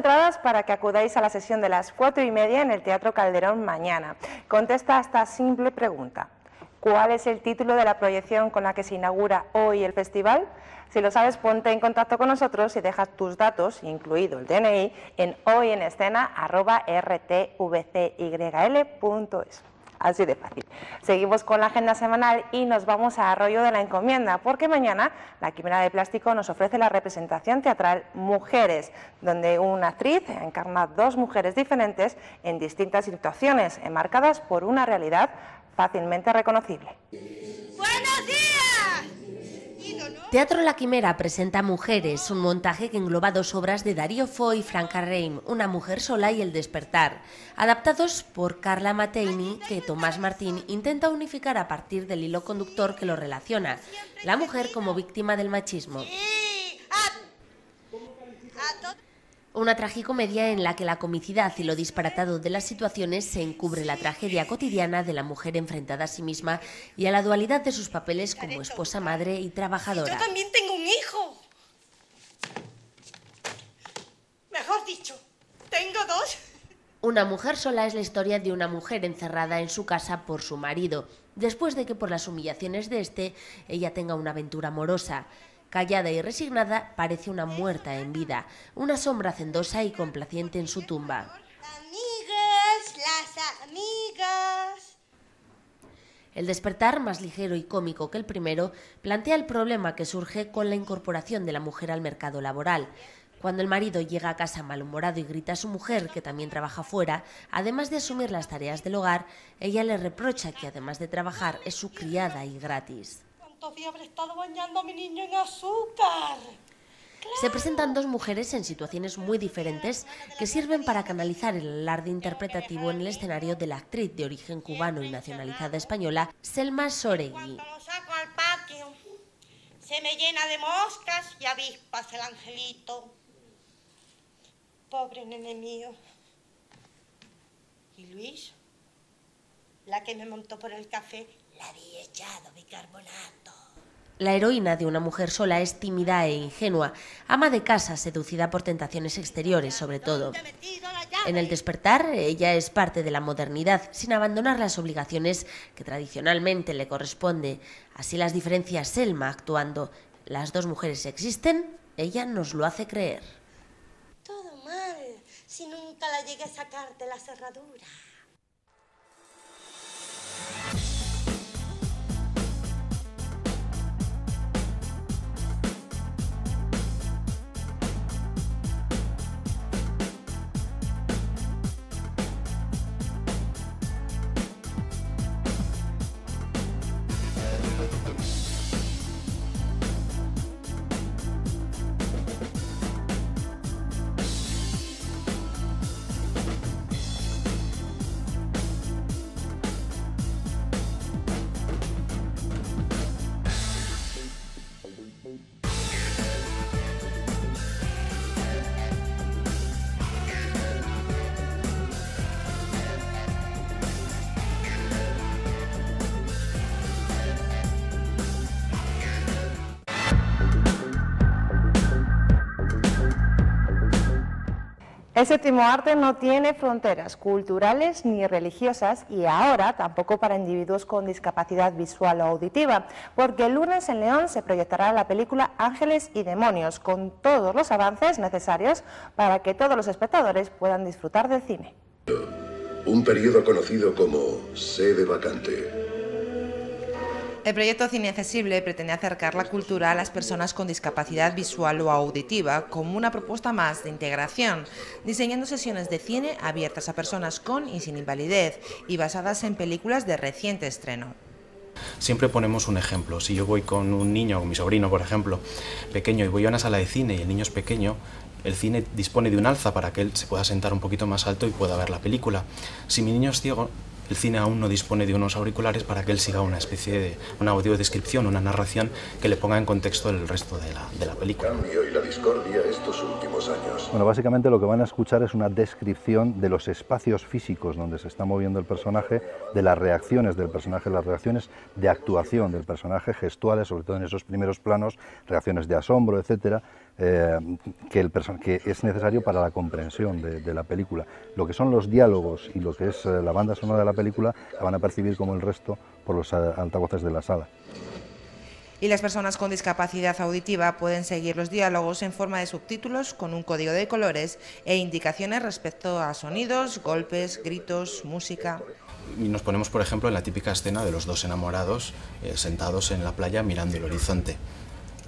entradas para que acudáis a la sesión de las cuatro y media en el Teatro Calderón mañana. Contesta esta simple pregunta. ¿Cuál es el título de la proyección con la que se inaugura hoy el festival? Si lo sabes, ponte en contacto con nosotros y dejas tus datos, incluido el DNI, en hoyenescena.rtvcyl.es. Así de fácil. Seguimos con la agenda semanal y nos vamos a Arroyo de la Encomienda, porque mañana la Quimera de Plástico nos ofrece la representación teatral Mujeres, donde una actriz encarna dos mujeres diferentes en distintas situaciones, enmarcadas por una realidad fácilmente reconocible. ¡Buenos días! Teatro La Quimera presenta Mujeres, un montaje que engloba dos obras de Darío Fo y Franca Reim, Una mujer sola y El despertar, adaptados por Carla Mateini, que Tomás Martín intenta unificar a partir del hilo conductor que lo relaciona, la mujer como víctima del machismo. Una tragicomedia en la que la comicidad y lo disparatado de las situaciones se encubre la tragedia cotidiana de la mujer enfrentada a sí misma y a la dualidad de sus papeles como esposa, madre y trabajadora. Yo también tengo un hijo. Mejor dicho, tengo dos. Una mujer sola es la historia de una mujer encerrada en su casa por su marido, después de que por las humillaciones de este ella tenga una aventura amorosa. Callada y resignada, parece una muerta en vida, una sombra hacendosa y complaciente en su tumba. Amigas, las amigas. El despertar, más ligero y cómico que el primero, plantea el problema que surge con la incorporación de la mujer al mercado laboral. Cuando el marido llega a casa malhumorado y grita a su mujer, que también trabaja fuera, además de asumir las tareas del hogar, ella le reprocha que además de trabajar es su criada y gratis. ¿Cuántos días habré estado bañando a mi niño en azúcar? Se presentan dos mujeres en situaciones muy diferentes que sirven para canalizar el alarde interpretativo en el escenario de la actriz de origen cubano y nacionalizada española, Selma Soregui. Saco al patio, se me llena de moscas y avispas el angelito. Pobre nene mío. ¿Y Luis? La que me montó por el café, la había echado bicarbonato. La heroína de una mujer sola es tímida e ingenua, ama de casa, seducida por tentaciones exteriores sobre todo. En el despertar, ella es parte de la modernidad, sin abandonar las obligaciones que tradicionalmente le corresponde. Así las diferencias Selma actuando. Las dos mujeres existen, ella nos lo hace creer. Todo mal, si nunca la llegué a sacar de la cerradura. El séptimo arte no tiene fronteras culturales ni religiosas y ahora tampoco para individuos con discapacidad visual o auditiva, porque el lunes en León se proyectará la película Ángeles y Demonios con todos los avances necesarios para que todos los espectadores puedan disfrutar del cine. Un periodo conocido como sede vacante. El proyecto Cine Accesible pretende acercar la cultura a las personas con discapacidad visual o auditiva como una propuesta más de integración, diseñando sesiones de cine abiertas a personas con y sin invalidez y basadas en películas de reciente estreno. Siempre ponemos un ejemplo. Si yo voy con un niño, o mi sobrino, por ejemplo, pequeño, y voy a una sala de cine y el niño es pequeño, el cine dispone de un alza para que él se pueda sentar un poquito más alto y pueda ver la película. Si mi niño es ciego, el cine aún no dispone de unos auriculares para que él siga una especie de una audiodescripción, una narración que le ponga en contexto el resto de la, de la película. Cambio y la discordia estos últimos años. Bueno, básicamente lo que van a escuchar es una descripción de los espacios físicos donde se está moviendo el personaje, de las reacciones del personaje, las reacciones de actuación del personaje, gestuales, sobre todo en esos primeros planos, reacciones de asombro, etcétera. eh, que, el que, es necesario para la comprensión de, la película. Lo que son los diálogos y lo que es eh, la banda sonora de la película la van a percibir como el resto por los altavoces de la sala. Y las personas con discapacidad auditiva pueden seguir los diálogos en forma de subtítulos con un código de colores e indicaciones respecto a sonidos, golpes, gritos, música. Y nos ponemos, por ejemplo, en la típica escena de los dos enamorados eh, sentados en la playa mirando el horizonte.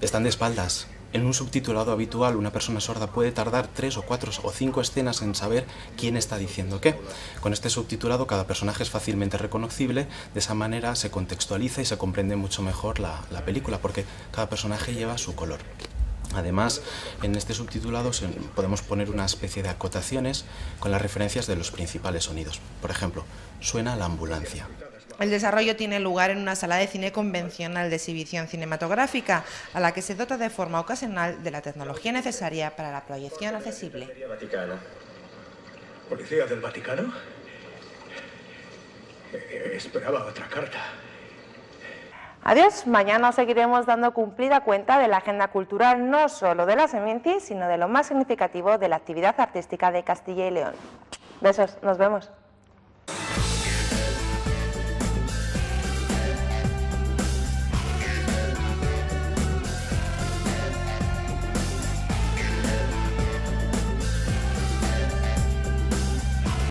Están de espaldas, en un subtitulado habitual, una persona sorda puede tardar tres o cuatro o cinco escenas en saber quién está diciendo qué. Con este subtitulado, cada personaje es fácilmente reconocible, de esa manera se contextualiza y se comprende mucho mejor la, película, porque cada personaje lleva su color. Además, en este subtitulado podemos poner una especie de acotaciones con las referencias de los principales sonidos. Por ejemplo, suena la ambulancia. El desarrollo tiene lugar en una sala de cine convencional de exhibición cinematográfica, a la que se dota de forma ocasional de la tecnología necesaria para la proyección accesible. ¿Policía del Vaticano? Eh, esperaba otra carta. Adiós, mañana seguiremos dando cumplida cuenta de la agenda cultural no solo de la Seminci, sino de lo más significativo de la actividad artística de Castilla y León. Besos, nos vemos.